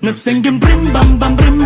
Now singing Brim bam bam brim.